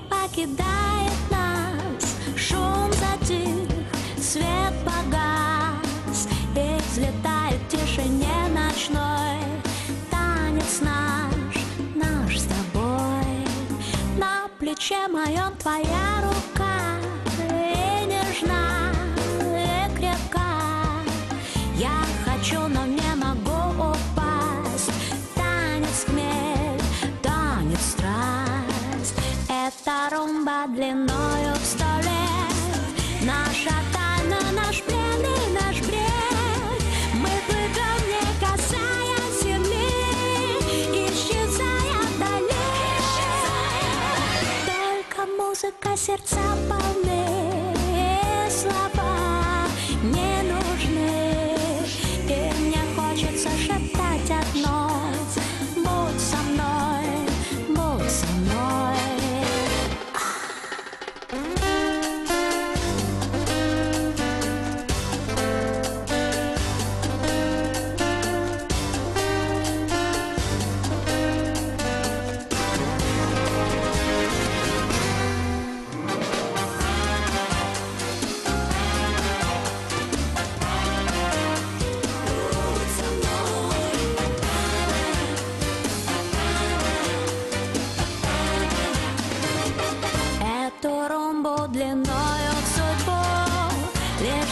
покидает нас. Шум затих, свет погас. И взлетает в тишине ночной. Танец наш, наш с тобой. На плече моем твоя Румба длиною в сто лет Наша тайна, наш плен и наш бред. Мы плывем, не касаясь земли Исчезая вдали. Только музыка сердца полны. Слова